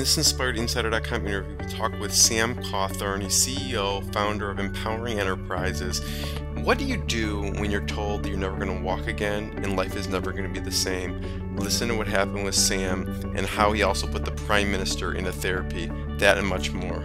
this InspiredInsider.com interview, we talk with Sam Cawthorn, he's CEO, founder of Empowering Enterprises. What do you do when you're told that you're never going to walk again and life is never going to be the same? Listen to what happened with Sam and how he also put the Prime Minister into therapy, that and much more.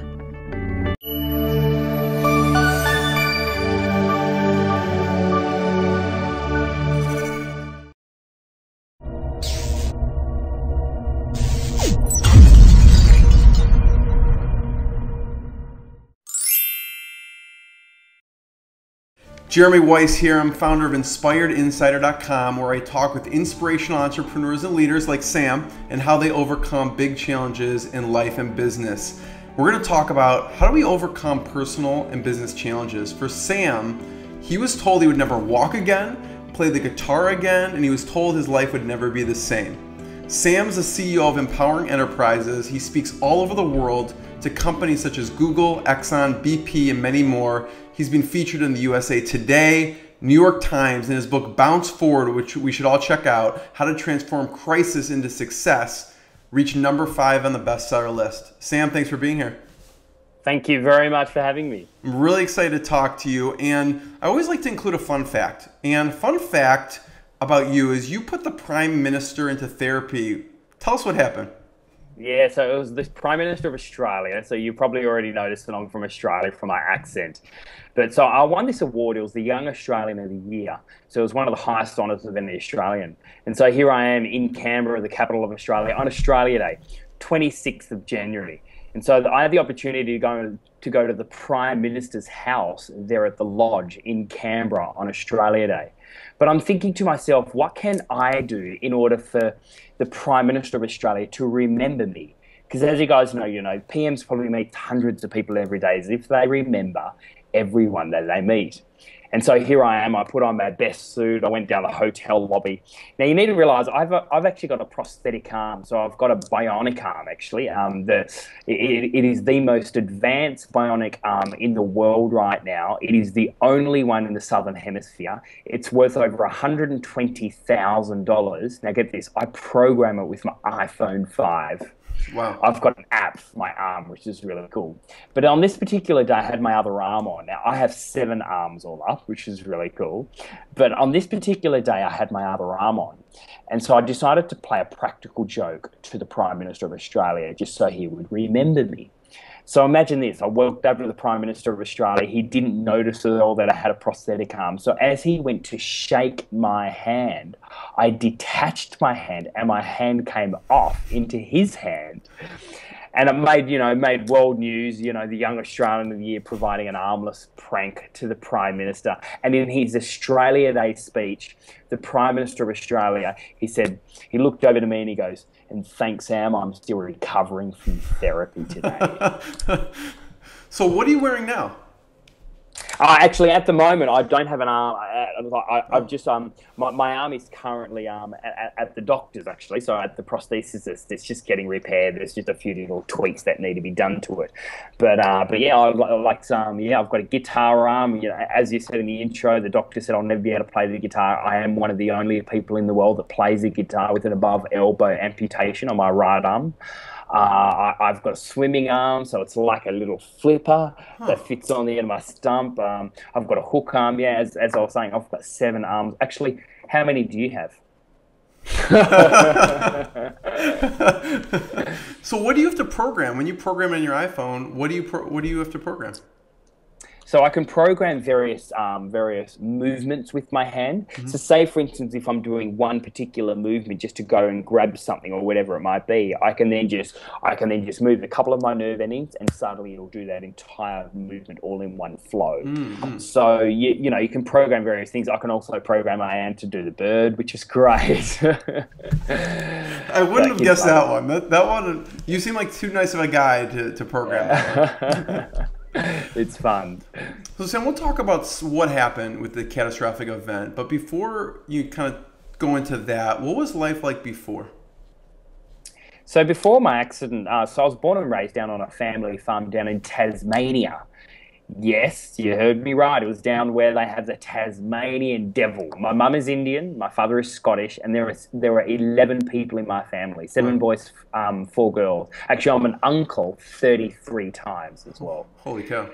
Jeremy Weisz here. I'm founder of InspiredInsider.com, where I talk with inspirational entrepreneurs and leaders like Sam and how they overcome big challenges in life and business. We're going to talk about how do we overcome personal and business challenges. For Sam, he was told he would never walk again, play the guitar again, and he was told his life would never be the same. Sam's the CEO of Empowering Enterprises. He speaks all over the world to companies such as Google, Exxon, BP, and many more. He's been featured in the USA Today, New York Times, in his book Bounce Forward, which we should all check out How to Transform Crisis into Success, reached number five on the bestseller list. Sam, thanks for being here. Thank you very much for having me. I'm really excited to talk to you. And I always like to include a fun fact. And fun fact about you is you put the prime minister into therapy. Tell us what happened. Yeah, so it was the Prime Minister of Australia. So you probably already noticed that I'm from Australia from my accent. But so I won this award. It was the Young Australian of the Year. So it was one of the highest honours of any Australian. And so here I am in Canberra, the capital of Australia, on Australia Day, 26th of January. And so I had the opportunity to go to go to the Prime Minister's house there at the lodge in Canberra on Australia Day. But I'm thinking to myself, what can I do in order for the Prime Minister of Australia to remember me? Because as you guys know, you know, PMs probably meet hundreds of people every day as if they remember everyone that they meet. And so here I am. I put on my best suit. I went down the hotel lobby. Now you need to realize I've I've actually got a prosthetic arm, so I've got a bionic arm. Actually, um, the it, it is the most advanced bionic arm in the world right now. It is the only one in the southern hemisphere. It's worth over one hundred and twenty thousand dollars. Now get this: I program it with my iPhone five. Wow. I've got an app for my arm, which is really cool. But on this particular day, I had my other arm on. Now, I have seven arms all up, which is really cool. But on this particular day, I had my other arm on. And so I decided to play a practical joke to the Prime Minister of Australia just so he would remember me. So imagine this. I walked over to the Prime Minister of Australia. He didn't notice at all that I had a prosthetic arm. So as he went to shake my hand, I detached my hand and my hand came off into his hand. And it made, you know, made world news, you know, the young Australian of the year providing an armless prank to the Prime Minister. And in his Australia Day speech, the Prime Minister of Australia, he said, he looked over to me and he goes, and thanks, Sam, I'm still recovering from therapy today. so, what are you wearing now? Uh, actually, at the moment, I don't have an arm. I, have just um, my, my arm is currently um at, at, the doctor's actually, so at the prosthesist, it's just getting repaired. There's just a few little tweaks that need to be done to it, but uh, but yeah, I like um yeah, I've got a guitar arm. You know, as you said in the intro, the doctor said I'll never be able to play the guitar. I am one of the only people in the world that plays a guitar with an above elbow amputation on my right arm. Uh, I, have got a swimming arm, so it's like a little flipper huh. that fits on the end of my stump. Um, I've got a hook arm. Yeah, as, as I was saying, I've got seven arms. Actually, how many do you have? so what do you have to program when you program on your iPhone? What do you pro- what do you have to program? So I can program various um, various movements with my hand. Mm-hmm. So say, for instance, if I'm doing one particular movement just to go and grab something or whatever it might be, I can then just I can then just move a couple of my nerve endings, and suddenly it'll do that entire movement all in one flow. Mm-hmm. So you you know you can program various things. I can also program my hand to do the bird, which is great. I wouldn't have guessed that one. That, that one you seem like too nice of a guy to, to program. it's fun. So, Sam, we'll talk about what happened with the catastrophic event. But before you kind of go into that, what was life like before? So, before my accident, uh, so I was born and raised down on a family farm down in Tasmania Yes, you heard me right. It was down where they have the Tasmanian devil. My mum is Indian, my father is Scottish, and there is there are eleven people in my family, seven boys, um, four girls. Actually, I'm an uncle thirty three times as well. Holy cow!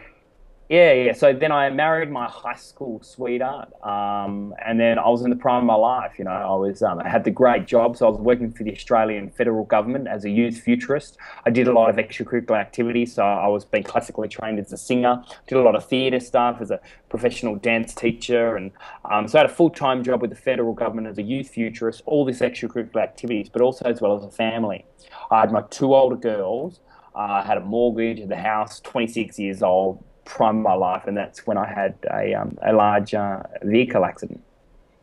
Yeah, yeah. So then I married my high school sweetheart, um, and then I was in the prime of my life. You know, I was um, I had the great job. So I was working for the Australian federal government as a youth futurist. I did a lot of extracurricular activities. So I was being classically trained as a singer. Did a lot of theatre stuff as a professional dance teacher, and um, so I had a full time job with the federal government as a youth futurist. All these extracurricular activities, but also as well as a family. I had my two older girls. Uh, I had a mortgage, the house, 26 years old prime of my life, and that's when I had a, um, a large uh, vehicle accident.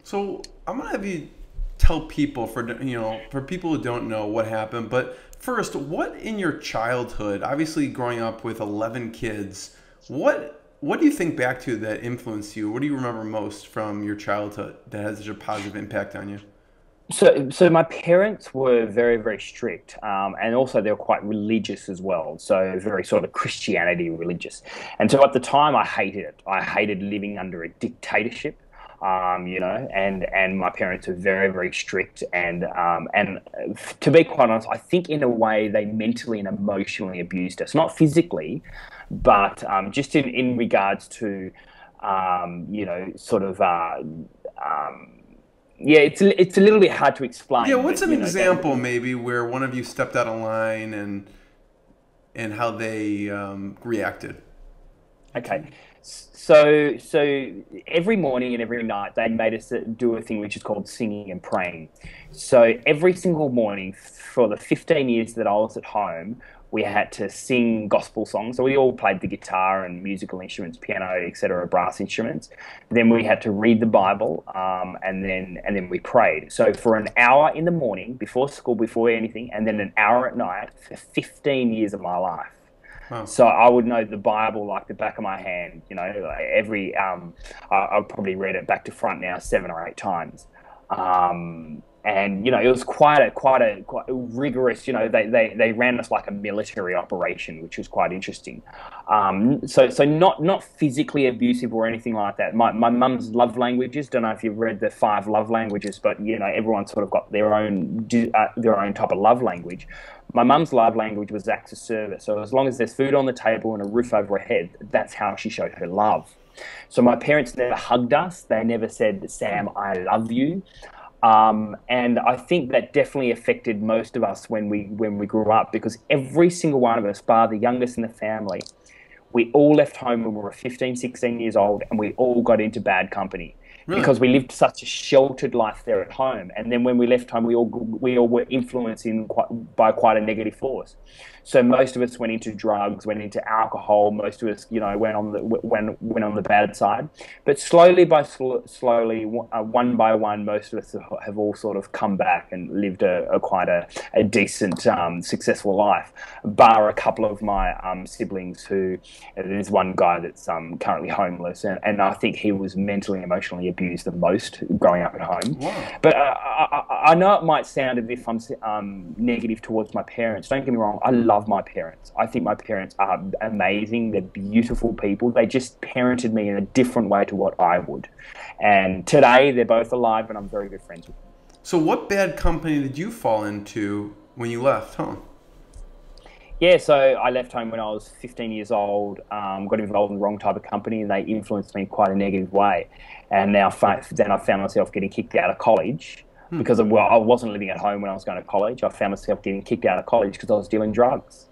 So I'm gonna have you tell people for you know for people who don't know what happened, but first, what in your childhood, obviously growing up with 11 kids, what what do you think back to that influenced you? What do you remember most from your childhood that has such a positive impact on you? So, so my parents were very, very strict, um, and also they were quite religious as well. So, very sort of Christianity religious. And so, at the time, I hated it. I hated living under a dictatorship. Um, you know, and and my parents were very, very strict, and um, and to be quite honest, I think in a way they mentally and emotionally abused us, not physically, but um, just in in regards to, um, you know, sort of. Uh, um, yeah, it's a, it's a little bit hard to explain. Yeah, what's but, an know, example maybe where one of you stepped out of line and and how they um, reacted? Okay, so so every morning and every night they made us do a thing which is called singing and praying. So every single morning for the 15 years that I was at home, we had to sing gospel songs. So we all played the guitar and musical instruments, piano, etc., brass instruments. Then we had to read the Bible, um, and then and then we prayed. So for an hour in the morning before school, before anything, and then an hour at night for 15 years of my life. Wow. So I would know the Bible like the back of my hand. You know, every um, I, have probably read it back to front now seven or eight times. Um, and you know it was quite a quite a quite rigorous you know they, they they ran us like a military operation which was quite interesting. Um, so so not not physically abusive or anything like that. My my mum's love languages don't know if you've read the five love languages but you know everyone sort of got their own uh, their own type of love language. My mum's love language was acts of service. So as long as there's food on the table and a roof over her head that's how she showed her love. So my parents never hugged us. They never said sam i love you um, and I think that definitely affected most of us when we when we grew up because every single one of us, bar the youngest in the family, we all left home when we were 15, 16 years old, and we all got into bad company. Really? Because we lived such a sheltered life there at home, and then when we left home, we all we all were influenced in quite, by quite a negative force. So most of us went into drugs, went into alcohol. Most of us, you know, went on the went went on the bad side. But slowly by sl- slowly, uh, one by one, most of us have all sort of come back and lived a, a quite a, a decent, um, successful life. Bar a couple of my um, siblings who there's one guy that's um, currently homeless, and, and I think he was mentally, emotionally abused the most growing up at home. Wow. But uh, I, I, know it might sound as if I'm um, negative towards my parents. Don't get me wrong. I love love my parents. I think my parents are amazing. They're beautiful people. They just parented me in a different way to what I would. And today they're both alive and I'm very good friends with them. So, what bad company did you fall into when you left home? Yeah, so I left home when I was 15 years old, um, got involved in the wrong type of company, and they influenced me in quite a negative way. And now, then I found myself getting kicked out of college hmm. because of, well, I wasn't living at home when I was going to college. I found myself getting kicked out of college because I was dealing drugs.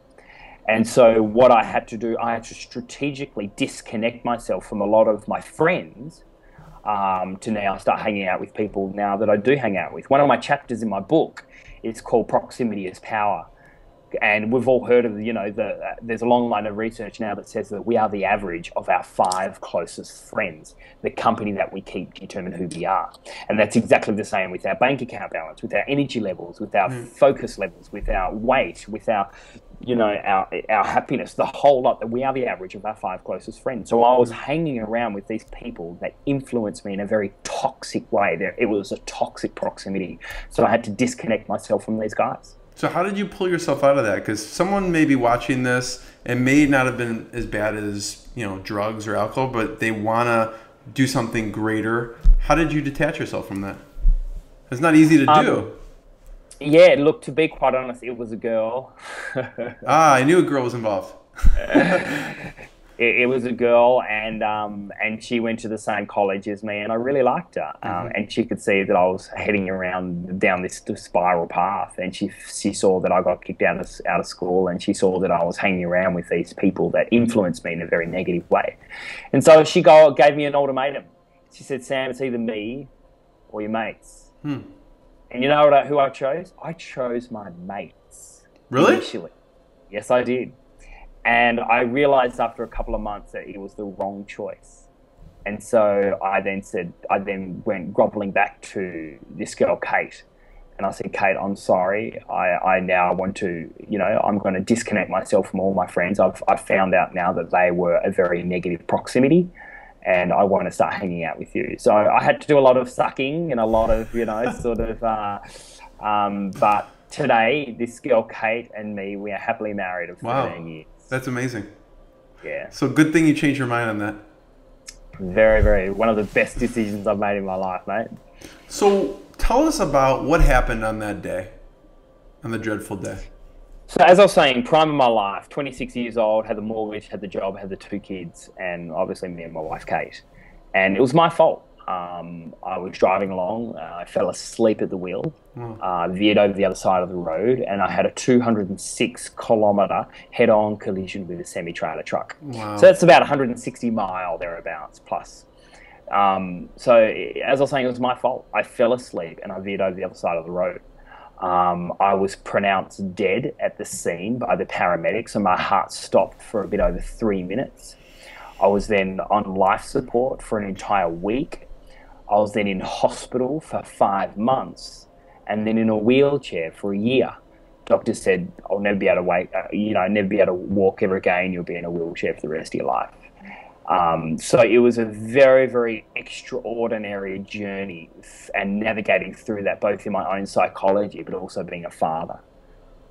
And so, what I had to do, I had to strategically disconnect myself from a lot of my friends um, to now start hanging out with people now that I do hang out with. One of my chapters in my book is called Proximity is Power and we've all heard of you know the uh, there's a long line of research now that says that we are the average of our five closest friends the company that we keep determine who we are. And that's exactly the same with our bank account balance with our energy levels with our mm. focus levels with our weight with our you know our our happiness the whole lot that we are the average of our five closest friends. So i was hanging around with these people that influenced me in a very toxic way. There it was a toxic proximity. So i had to disconnect myself from these guys So how did you pull yourself out of that? Because someone may be watching this and may not have been as bad as you know drugs or alcohol, but they want to do something greater. How did you detach yourself from that? It's not easy to Um, do. Yeah, look, to be quite honest, it was a girl. Ah, I knew a girl was involved. it, it was a girl, and um, and she went to the same college as me, and I really liked her. Um, and she could see that I was heading around down this spiral path, and she she saw that I got kicked out of out of school, and she saw that I was hanging around with these people that influenced me in a very negative way. And so she go, gave me an ultimatum. She said, "Sam, it's either me or your mates." Hmm. And you know what I, who I chose? I chose my mates. Really? Initially. Yes, I did. And I realized after a couple of months that it was the wrong choice. And so I then said, I then went groveling back to this girl, Kate. And I said, Kate, I'm sorry. I, I now want to, you know, I'm going to disconnect myself from all my friends. I've, I've found out now that they were a very negative proximity and I want to start hanging out with you. So I had to do a lot of sucking and a lot of, you know, sort of, uh, um, but today, this girl, Kate, and me, we are happily married of 13 Wow. years. That's amazing. Yeah. So good thing you changed your mind on that. Very, very, one of the best decisions I've made in my life, mate. So tell us about what happened on that day, on the dreadful day. So as I was saying, prime of my life, 26 years old, had the mortgage, had the job, had the two kids, and obviously me and my wife Kate. And it was my fault. Um, I was driving along, uh, I fell asleep at the wheel, uh, veered over the other side of the road, and I had a 206 kilometre head-on collision with a semi-trailer truck. Wow. So that's about 160 mile thereabouts plus. Um, so as I was saying, it was my fault. I fell asleep and I veered over the other side of the road. Um, I was pronounced dead at the scene by the paramedics, and my heart stopped for a bit over three minutes. I was then on life support for an entire week. I was then in hospital for five months, and then in a wheelchair for a year. Doctor said, "I'll never be able to wait. Uh, you know, never be able to walk ever again. You'll be in a wheelchair for the rest of your life." Um, so it was a very, very extraordinary journey and navigating through that, both in my own psychology, but also being a father,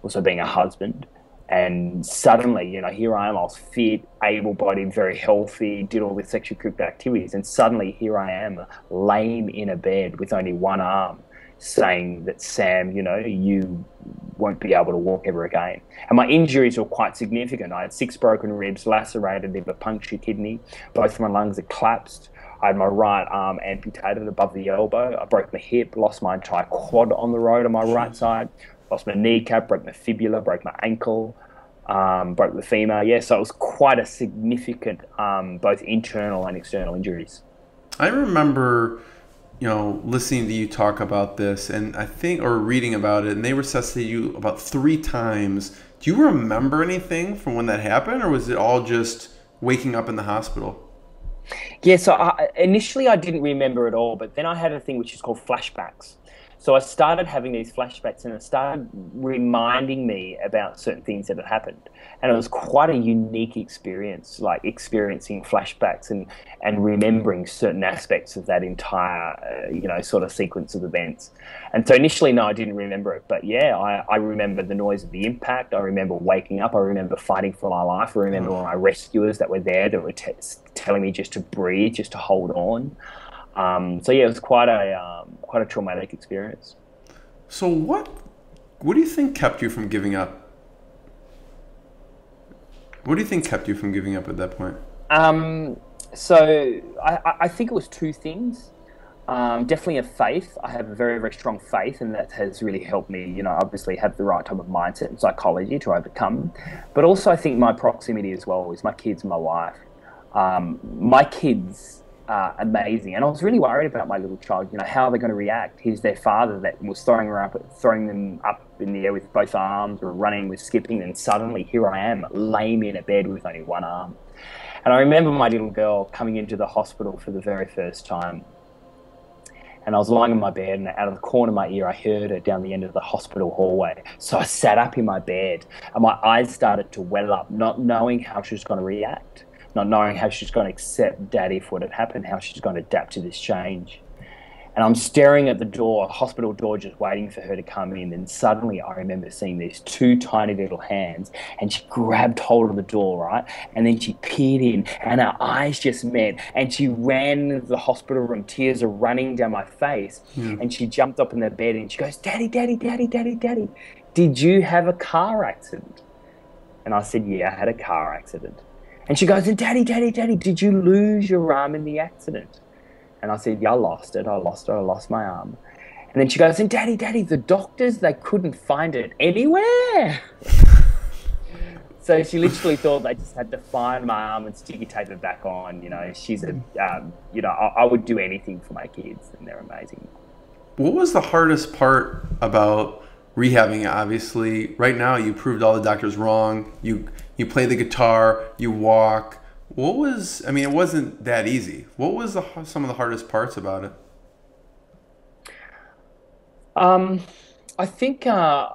also being a husband. And suddenly, you know, here I am, I was fit, able bodied, very healthy, did all this extracurricular activities. And suddenly, here I am, lame in a bed with only one arm, saying that, Sam, you know, you won't be able to walk ever again. And my injuries were quite significant. I had six broken ribs, lacerated liver, punctured kidney, both of my lungs had collapsed. I had my right arm amputated above the elbow. I broke my hip, lost my entire quad on the road on my right side, lost my kneecap, broke my fibula, broke my ankle, um, broke the femur. Yeah, so it was quite a significant, um, both internal and external injuries. I remember, you know, listening to you talk about this, and I think, or reading about it, and they resuscitated you about three times. Do you remember anything from when that happened, or was it all just waking up in the hospital? Yeah, so I, initially I didn't remember at all, but then I had a thing which is called flashbacks. So I started having these flashbacks and it started reminding me about certain things that had happened. And it was quite a unique experience, like experiencing flashbacks and, and remembering certain aspects of that entire, uh, you know, sort of sequence of events. And so initially, no, I didn't remember it. But yeah, I, I remember the noise of the impact. I remember waking up. I remember fighting for my life. I remember my rescuers that were there that were t- telling me just to breathe, just to hold on. Um, so yeah, it was quite a um, quite a traumatic experience. So what, what do you think kept you from giving up? What do you think kept you from giving up at that point? Um, so I, I- think it was two things. Um, definitely a faith. I have a very, very strong faith, and that has really helped me, you know, obviously have the right type of mindset and psychology to overcome. But also, I think my proximity as well is my kids and my wife. Um, my kids are amazing, and I was really worried about my little child. You know, how are they going to react? He's their father that was throwing her up, throwing them up in the air with both arms, or running with skipping, and suddenly here I am, lame in a bed with only one arm. And I remember my little girl coming into the hospital for the very first time. And I was lying in my bed, and out of the corner of my ear, I heard her down the end of the hospital hallway. So I sat up in my bed, and my eyes started to well up, not knowing how she was going to react, not knowing how she's going to accept daddy for what had happened, how she's going to adapt to this change. And I'm staring at the door, hospital door, just waiting for her to come in. And suddenly I remember seeing these two tiny little hands, and she grabbed hold of the door, right? And then she peered in, and her eyes just met. And she ran into the hospital room, tears are running down my face. And she jumped up in the bed and she goes, Daddy, Daddy, Daddy, Daddy, Daddy, did you have a car accident? And I said, Yeah, I had a car accident. And she goes, and Daddy, Daddy, Daddy, did you lose your arm in the accident? And I said, Yeah, I lost it. I lost it. I lost my arm. And then she goes, and Daddy, Daddy, the doctors, they couldn't find it anywhere. so she literally thought they just had to find my arm and sticky tape it back on. You know, she's a, um, you know, I, I would do anything for my kids and they're amazing. What was the hardest part about rehabbing? Obviously, right now you proved all the doctors wrong. You you play the guitar, you walk. What was? I mean, it wasn't that easy. What was the, some of the hardest parts about it? Um, I think. Uh,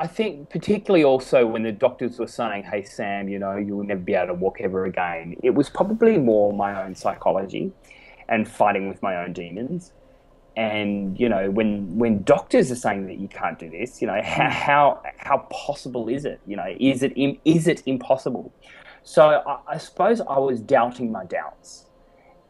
I think particularly also when the doctors were saying, "Hey Sam, you know, you will never be able to walk ever again." It was probably more my own psychology and fighting with my own demons and you know when when doctors are saying that you can't do this you know how how, how possible is it? You know is it is it impossible? So I, I, suppose i was doubting my doubts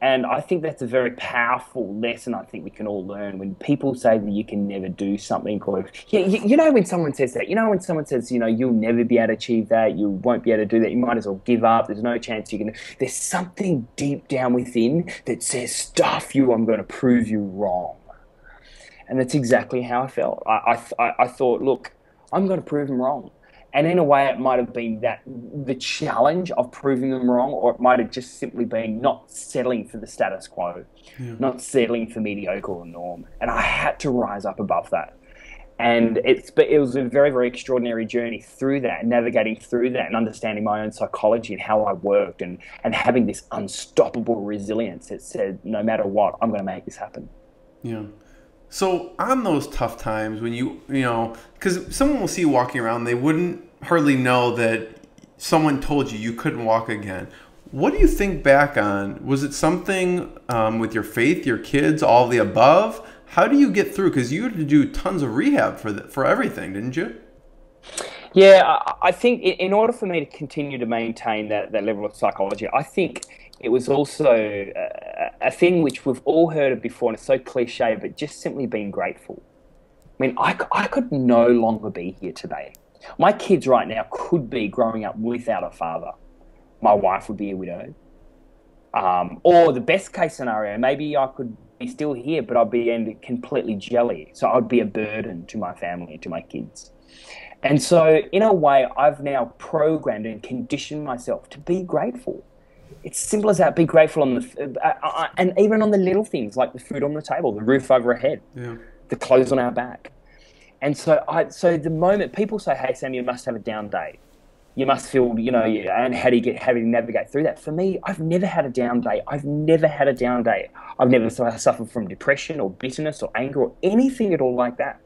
and i think that's a very powerful lesson i think we can all learn when people say that you can never do something or you, you know when someone says that you know when someone says you know you'll never be able to achieve that you won't be able to do that you might as well give up there's no chance you can there's something deep down within that says stuff you i'm going to prove you wrong and that's exactly how I felt. I, I, I thought, look, I'm going to prove them wrong. And in a way, it might have been that the challenge of proving them wrong, or it might have just simply been not settling for the status quo, yeah. not settling for mediocre or norm. And I had to rise up above that. And it's but it was a very very extraordinary journey through that, navigating through that, and understanding my own psychology and how I worked, and and having this unstoppable resilience that said, no matter what, I'm going to make this happen. Yeah. So on those tough times when you you know because someone will see you walking around, they wouldn't hardly know that someone told you you couldn't walk again. What do you think back on? Was it something um, with your faith, your kids, all the above? How do you get through? Because you had to do tons of rehab for the, for everything, didn't you? Yeah, I think in order for me to continue to maintain that, that level of psychology, I think it was also a, a, thing which we've all heard of before, and it's so cliche, but just simply being grateful. I mean, I, I could no longer be here today. My kids right now could be growing up without a father. My wife would be a widow. Um, or the best case scenario, maybe I could be still here, but I'd be completely jelly. So I'd be a burden to my family, and to my kids. And so, in a way, I've now programmed and conditioned myself to be grateful it's simple as that. Be grateful on the, uh, uh, uh, and even on the little things like the food on the table, the roof over our head, yeah. the clothes on our back. And so, I, so the moment people say, "Hey, Sam, you must have a down day," you must feel, you know, and how do you get, how do you navigate through that? For me, I've never had a down day. I've never had a down day. I've never suffered from depression or bitterness or anger or anything at all like that.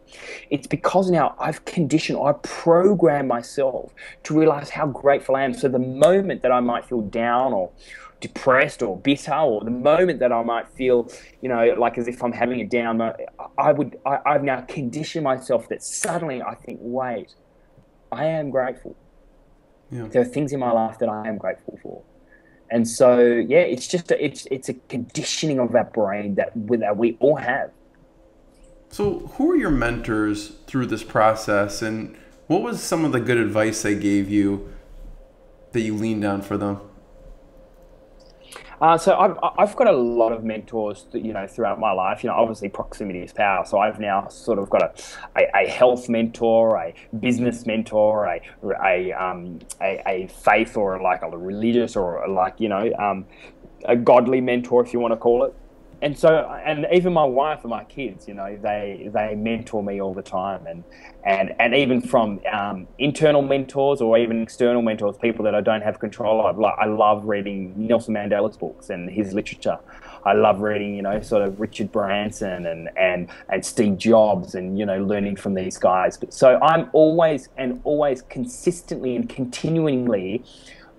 It's because now I've conditioned, I've programmed myself to realize how grateful I am. So the moment that I might feel down or depressed or bitter or the moment that I might feel, you know, like as if I'm having a down, I would, I, I've now conditioned myself that suddenly I think, wait, I am grateful yeah. There are things in my life that I am grateful for. And so, yeah, it's just a, it's it's a conditioning of our brain that that we all have. So, who are your mentors through this process, and what was some of the good advice they gave you that you leaned on for them? Uh, so I've, I've got a lot of mentors, that, you know, throughout my life. You know, obviously proximity is power. So I've now sort of got a, a, a health mentor, a business mentor, a a, um, a, a faith or like a religious or like you know um, a godly mentor, if you want to call it and so and even my wife and my kids you know they they mentor me all the time. And and and even from um, internal mentors or even external mentors people that I don't have control of. Like I love reading Nelson Mandela's books and his literature. I love reading you know sort of Richard Branson and and and Steve Jobs and you know learning from these guys. So I'm always and always consistently and continuingly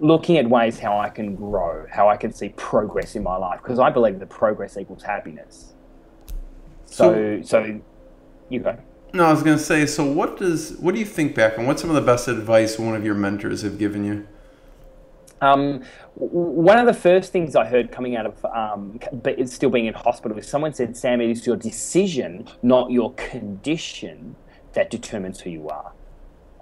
looking at ways how I can grow, how I can see progress in my life, because I believe that progress equals happiness. So, so, so you go. No, I was going to say. So, what does what do you think back on? What's some of the best advice one of your mentors have given you? Um, one of the first things I heard coming out of, um, but still being in hospital, is someone said, "Sam, it is your decision, not your condition, that determines who you are."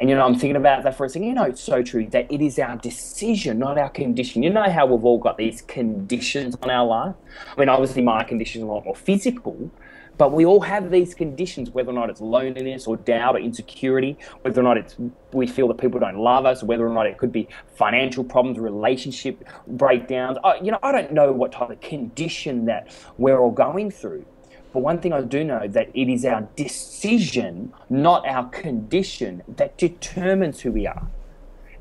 And you know, I'm thinking about that for a second. You know, it's so true that it is our decision, not our condition. You know how we've all got these conditions on our life. I mean, obviously, my condition is a lot more physical, but we all have these conditions, whether or not it's loneliness or doubt or insecurity, whether or not it's we feel that people don't love us, whether or not it could be financial problems, relationship breakdowns. You know, I don't know what type of condition that we're all going through. But one thing I do know that it is our decision, not our condition, that determines who we are.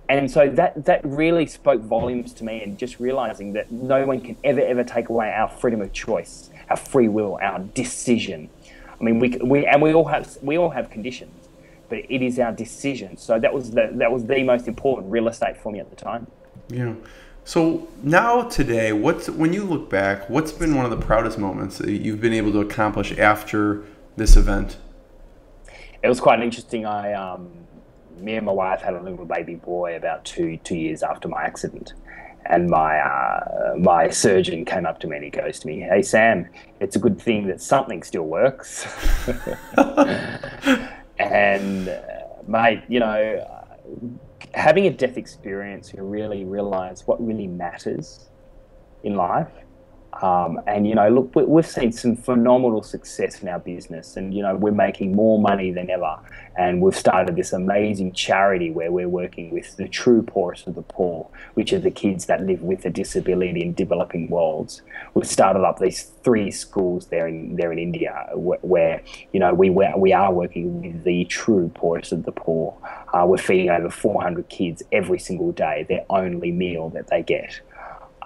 And so that that really spoke volumes to me and just realizing that no one can ever ever take away our freedom of choice our free will, our decision. I mean, we, we and we all have we all have conditions, but it is our decision. So that was the that was the most important real estate for me at the time. Yeah. So now today, what's when you look back, what's been one of the proudest moments that you've been able to accomplish after this event? It was quite interesting. I um, me and my wife had a little baby boy about two two years after my accident, and my uh, my surgeon came up to me and he goes to me, "Hey Sam, it's a good thing that something still works." and uh, mate, you know, having a death experience, you really realize what really matters in life um, and you know, look, we've seen some phenomenal success in our business, and you know, we're making more money than ever. And we've started this amazing charity where we're working with the true poorest of the poor, which are the kids that live with a disability in developing worlds. We've started up these three schools there in there in India, where, where you know we we are working with the true poorest of the poor. Uh, we're feeding over 400 kids every single day their only meal that they get.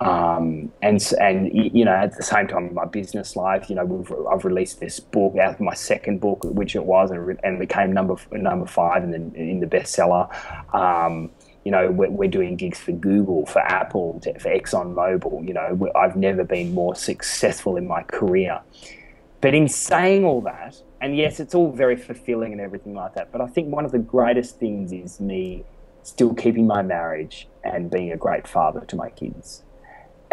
Um, and and you know at the same time in my business life, you know we've, I've released this book out my second book, which it was, and, and became number number five in the in the bestseller. Um, you know we're, we're, doing gigs for Google, for Apple, for Exxon Mobil. You know I've never been more successful in my career. But in saying all that, and yes, it's all very fulfilling and everything like that. But I think one of the greatest things is me still keeping my marriage and being a great father to my kids.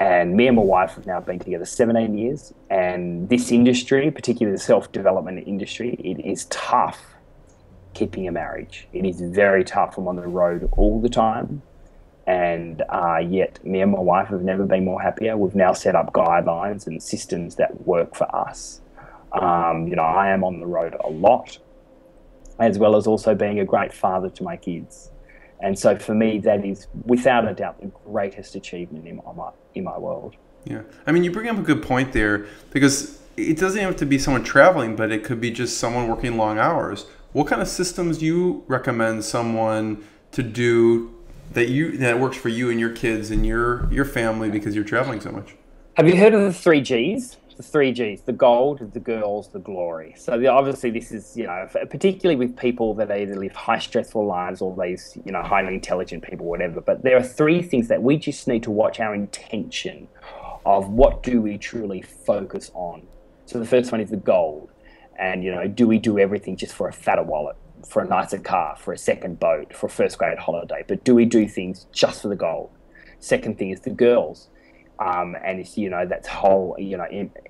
And me and my wife have now been together 17 years. And this industry, particularly the self development industry, it is tough keeping a marriage. It is very tough. I'm on the road all the time. And uh, yet, me and my wife have never been more happier. We've now set up guidelines and systems that work for us. Um, you know, I am on the road a lot, as well as also being a great father to my kids. And so for me, that is without a doubt the greatest achievement in my, in my world. Yeah. I mean, you bring up a good point there because it doesn't have to be someone traveling, but it could be just someone working long hours. What kind of systems do you recommend someone to do that you that works for you and your kids and your your family because you're traveling so much? Have you heard of the three G's? The three G's: the gold, the girls, the glory. So the, obviously, this is you know particularly with people that either live high stressful lives or these you know highly intelligent people, whatever. But there are three things that we just need to watch our intention of what do we truly focus on. So the first one is the gold, and you know, do we do everything just for a fatter wallet? For a nicer car, for a second boat, for a first grade holiday, but do we do things just for the gold? Second thing is the girls um, and it's you know that whole you know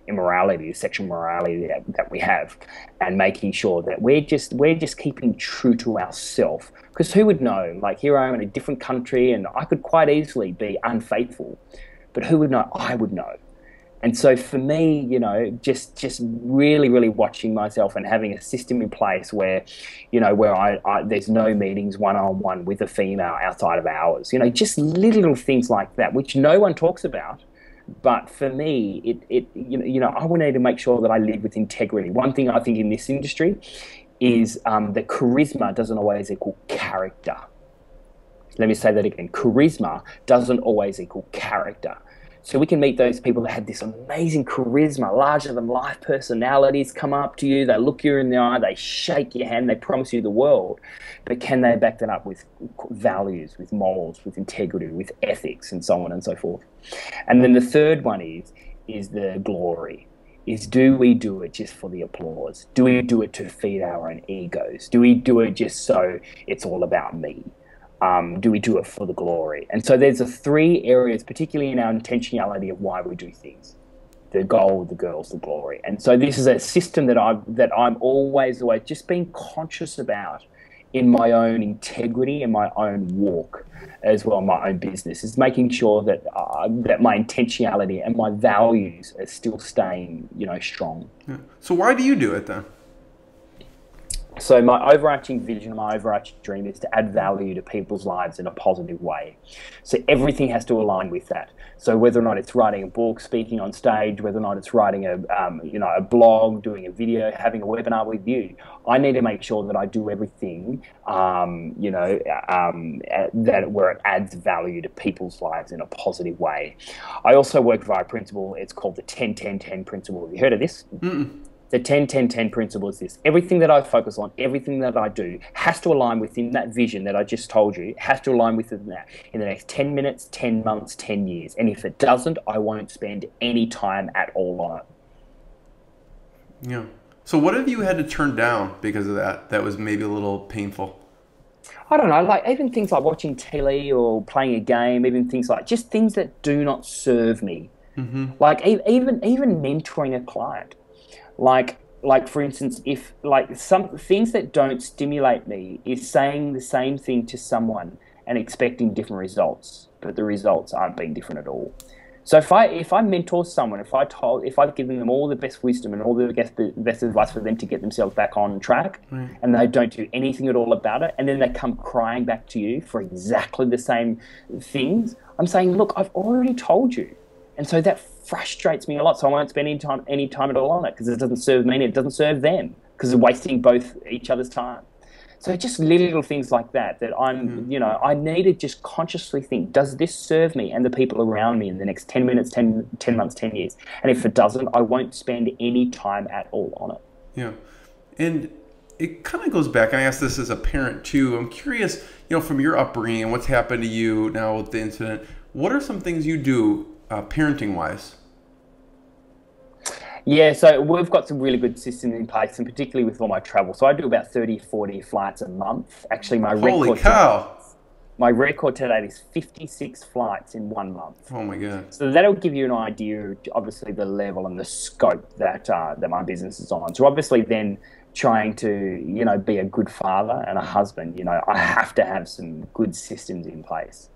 immorality, sexual morality that, that we have, and making sure that we're just we're just keeping true to ourselves. Because who would know? Like here I am in a different country, and I could quite easily be unfaithful, but who would know? I would know. And so for me, you know, just just really, really watching myself and having a system in place where, you know, where I, I there's no meetings one on one with a female outside of hours. You know, just little, things like that, which no one talks about. But for me, it, it you know, you know, I need to make sure that I live with integrity. One thing I think in this industry is um, that charisma doesn't always equal character. Let me say that again. Charisma doesn't always equal character. So we can meet those people that have this amazing charisma, larger than life personalities come up to you, they look you in the eye, they shake your hand, they promise you the world. But can they back that up with values, with morals, with integrity, with ethics, and so on and so forth? And then the third one is is the glory is do we do it just for the applause? Do we do it to feed our own egos? Do we do it just so it's all about me? Um, do we do it for the glory? And so there's a three areas, particularly in our intentionality of why we do things: the goal, the girls, the glory. And so this is a system that I that I'm always, always just being conscious about in my own integrity and my own walk as well, my own business, is making sure that uh, that my intentionality and my values are still staying, you know, strong. Yeah. So why do you do it then? So my overarching vision, my overarching dream is to add value to people's lives in a positive way. So everything has to align with that. So whether or not it's writing a book, speaking on stage, whether or not it's writing a um, you know a blog, doing a video, having a webinar with you, I need to make sure that I do everything um, you know um, that where it adds value to people's lives in a positive way. I also work via a principle. It's called the 10-10-10 principle. Have you heard of this? Mm-mm the 10 10 10 principle is this everything that I focus on, everything that I do has to align within that vision that I just told you, has to align within that in the next 10 minutes, 10 months, 10 years. And if it doesn't, I won't spend any time at all on it. Yeah. So, what have you had to turn down because of that? That was maybe a little painful. I don't know, like even things like watching TV or playing a game, even things like just things that do not serve me. Mm-hmm. Like even even mentoring a client like like for instance if like some things that don't stimulate me is saying the same thing to someone and expecting different results but the results aren't being different at all so if i if i mentor someone if i told if i've given them all the best wisdom and all the best, best advice for them to get themselves back on track right. and they don't do anything at all about it and then they come crying back to you for exactly the same things i'm saying look i've already told you and so that frustrates me a lot. So I won't spend any time any time at all on it because it doesn't serve me and it doesn't serve them because it's wasting both each other's time. So just little things like that that I'm, mm. you know, I need to just consciously think, does this serve me and the people around me in the next 10 minutes, 10, 10 months, 10 years? And if it doesn't, I won't spend any time at all on it. Yeah. And it kind of goes back. I asked this as a parent too. I'm curious, you know, from your upbringing and what's happened to you now with the incident, what are some things you do uh, parenting wise? Yeah, so we've got some really good systems in place, and particularly with all my travel. So I do about 30, 40 flights a month. Actually, my Holy record cow! To, my record to date is 56 flights in one month. Oh my god! So that'll give you an idea, obviously, the level and the scope that uh, that my business is on. So obviously, then trying to you know be a good father and a husband, you know, I have to have some good systems in place.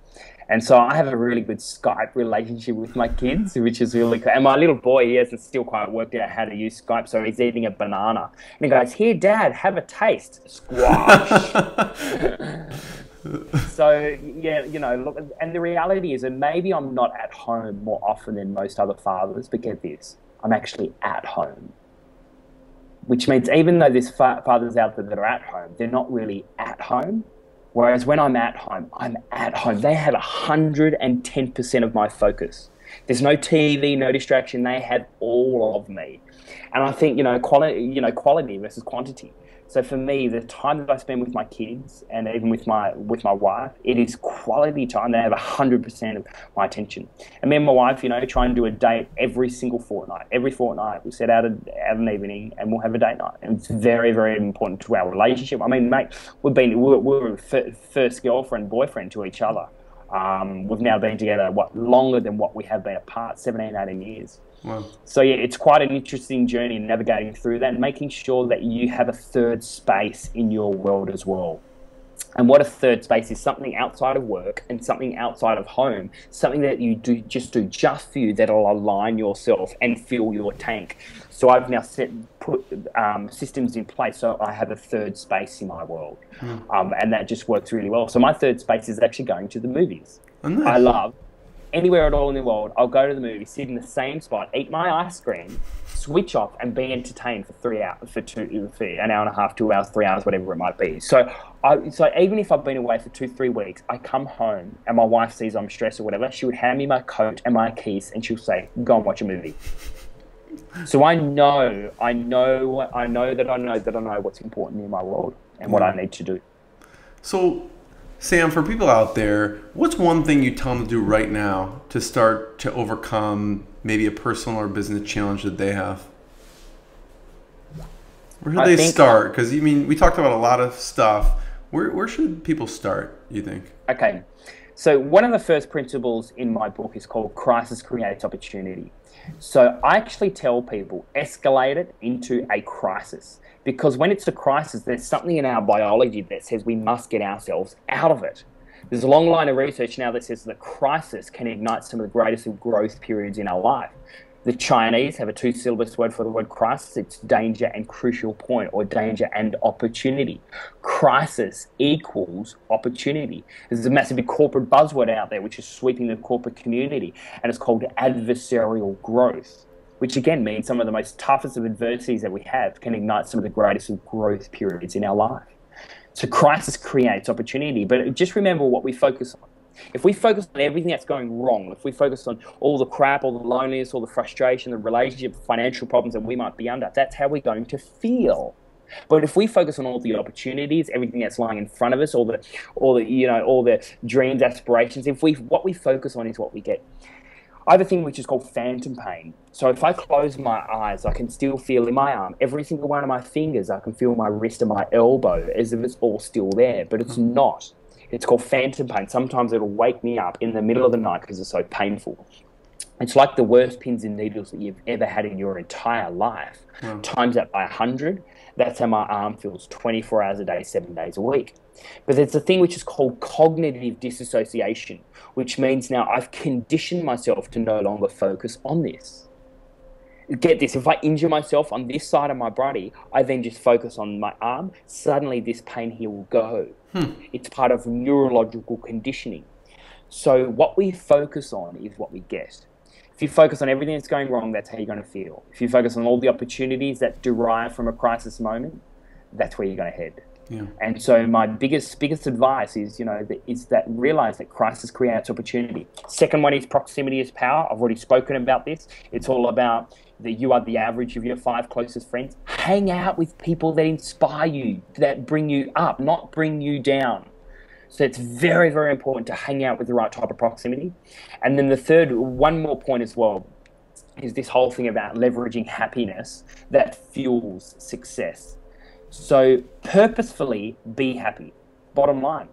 And so I have a really good Skype relationship with my kids, which is really cool. And my little boy, he hasn't still quite worked out how to use Skype, so he's eating a banana. And he goes, Here, Dad, have a taste. Squash. so, yeah, you know, look, and the reality is that maybe I'm not at home more often than most other fathers, but get this, I'm actually at home. Which means even though there's fathers out there that are at home, they're not really at home Whereas when I'm at home, I'm at home. They have 110% of my focus. There's no TV, no distraction. They have all of me. And I think, you know, quality, you know, quality versus quantity. So for me, the time that I spend with my kids and even with my with my wife, it is quality time. They have hundred percent of my attention. And me and my wife, you know, try and do a date every single fortnight. Every fortnight, we set out, a, an evening and we'll have a date night. And it's very, very important to our relationship. I mean, mate, we've been we're, we're first girlfriend boyfriend to each other. Um, we've now been together what longer than what we have been apart, 17, 18 years. Wow. So yeah, it's quite an interesting journey navigating through that and making sure that you have a third space in your world as well. And what a third space is something outside of work and something outside of home, something that you do just do just for you that'll align yourself and fill your tank. So I've now set put um, systems in place so I have a third space in my world, mm. um, and that just works really well. So my third space is actually going to the movies. Oh, nice. I love anywhere at all in the world, I'll go to the movie, sit in the same spot, eat my ice cream, switch off, and be entertained for three hours, for two, for an hour and a half, two hours, three hours, whatever it might be. So, I, so even if I've been away for two, three weeks, I come home and my wife sees I'm stressed or whatever, she would hand me my coat and my keys, and she'll say, "Go and watch a movie." So I know, I know, I know that I know that I know what's important in my world and what I need to do. So Sam, for people out there, what's one thing you tell them to do right now to start to overcome maybe a personal or business challenge that they have? Where should I they start? Because you mean we talked about a lot of stuff. Where where should people start? You think? Okay, so one of the first principles in my book is called crisis creates opportunity. So I actually tell people escalate it into a crisis because when it's a crisis, there's something in our biology that says we must get ourselves out of it. There's a long line of research now that says that crisis can ignite some of the greatest growth periods in our life. The Chinese have a two syllabus word for the word crisis. It's danger and crucial point, or danger and opportunity. Crisis equals opportunity. There's a massive corporate buzzword out there which is sweeping the corporate community, and it's called adversarial growth, which again means some of the most toughest of adversities that we have can ignite some of the greatest of growth periods in our life. So crisis creates opportunity, but just remember what we focus on. If we focus on everything that's going wrong, if we focus on all the crap, all the loneliness, all the frustration, the relationship, financial problems that we might be under, that's how we're going to feel. But if we focus on all the opportunities, everything that's lying in front of us, all the, all the, you know, all the dreams, aspirations, if we, what we focus on is what we get. I have a thing which is called phantom pain. So if I close my eyes, I can still feel in my arm, every single one of my fingers, I can feel my wrist and my elbow as if it's all still there, but it's not. It's called phantom pain. Sometimes it'll wake me up in the middle of the night because it's so painful. It's like the worst pins and needles that you've ever had in your entire life. Mm. Times that by 100, that's how my arm feels 24 hours a day, seven days a week. But there's a thing which is called cognitive disassociation, which means now I've conditioned myself to no longer focus on this. Get this if i injure myself on this side of my body i then just focus on my arm suddenly this pain here will go. Hmm. it's part of neurological conditioning. So what we focus on is what we get. If you focus on everything that's going wrong that's how you're going to feel. If you focus on all the opportunities that derive from a crisis moment that's where you're going to head yeah. And so my biggest biggest advice is you know is that realize that crisis creates opportunity. Second one is proximity is power. I've already spoken about this. It's all about that you are the average of your five closest friends. Hang out with people that inspire you, that bring you up, not bring you down. So it's very, very important to hang out with the right type of proximity. And then the third, one more point as well, is this whole thing about leveraging happiness that fuels success. So purposefully be happy. Bottom line.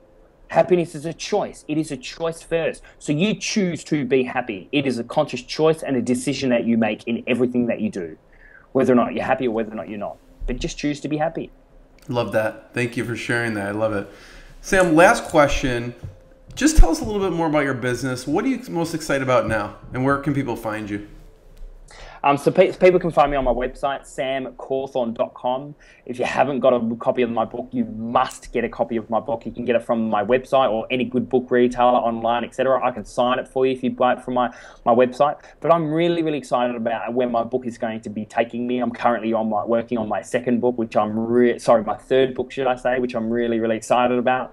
Happiness is a choice. It is a choice first. So you choose to be happy. It is a conscious choice and a decision that you make in everything that you do, whether or not you're happy or whether or not you're not. But just choose to be happy. Love that. Thank you for sharing that. I love it. Sam, last question. Just tell us a little bit more about your business. What are you most excited about now? And where can people find you? Um, so pe- people can find me on my website, samcawthorn.com. If you haven't got a copy of my book, you must get a copy of my book. You can get it from my website or any good book retailer online, etc. I can sign it for you if you buy it from my, my website. But I'm really, really excited about where my book is going to be taking me. I'm currently on my working on my second book, which I'm re- sorry, my third book, should I say, which I'm really, really excited about.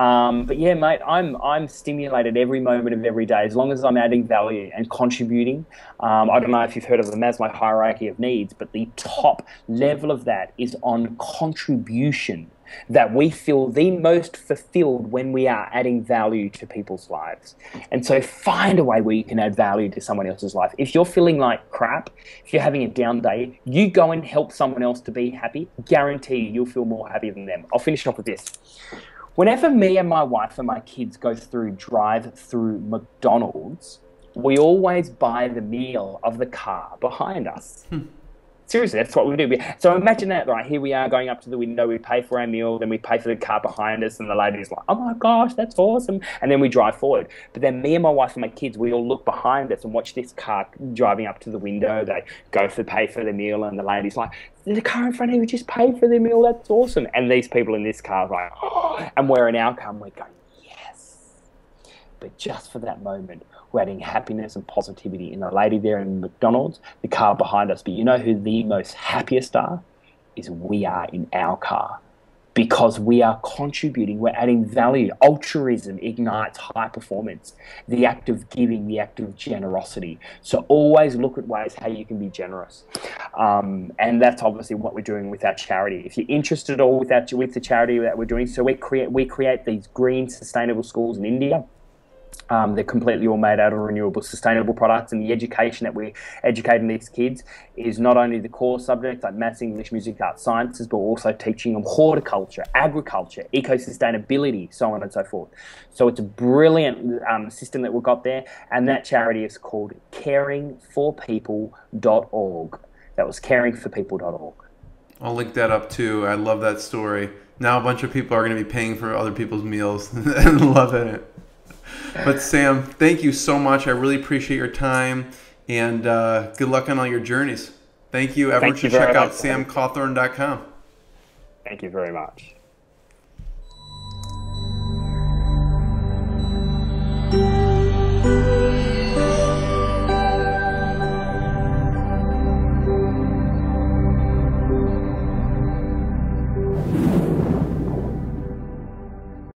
Um, but yeah, mate, I'm I'm stimulated every moment of every day as long as I'm adding value and contributing. Um, I don't know if you've heard of the Maslow hierarchy of needs, but the top level of that is on contribution. That we feel the most fulfilled when we are adding value to people's lives. And so find a way where you can add value to someone else's life. If you're feeling like crap, if you're having a down day, you go and help someone else to be happy, guarantee you'll feel more happy than them. I'll finish off with this. Whenever me and my wife and my kids go through drive through McDonald's, we always buy the meal of the car behind us. Hmm. Seriously, that's what we do. So imagine that, right? Here we are going up to the window, we pay for our meal, then we pay for the car behind us, and the lady's like, oh my gosh, that's awesome. And then we drive forward. But then me and my wife and my kids, we all look behind us and watch this car driving up to the window. They go for pay for the meal, and the lady's like, the car in front of you just paid for the meal, that's awesome. And these people in this car are like, oh, and we're in our car, and we're going, yes. But just for that moment, we're adding happiness and positivity in the lady there in McDonald's, the car behind us. But you know who the most happiest are? Is we are in our car because we are contributing, we're adding value. Altruism ignites high performance, the act of giving, the act of generosity. So always look at ways how you can be generous. Um, and that's obviously what we're doing with our charity. If you're interested at all with, our, with the charity that we're doing, so we create, we create these green sustainable schools in India Um, they're completely all made out of renewable, sustainable products, and the education that we're educating these kids is not only the core subjects like maths, English, music, art, sciences, but also teaching them horticulture, agriculture, eco sustainability, so on and so forth. So it's a brilliant um, system that we've got there, and that charity is called caringforpeople.org. That was caringforpeople.org. I'll link that up too. I love that story. Now a bunch of people are going to be paying for other people's meals and loving it. But Sam, thank you so much. I really appreciate your time and uh, good luck on all your journeys. Thank you. Everyone should check out samcawthorn.com. Thank you very much.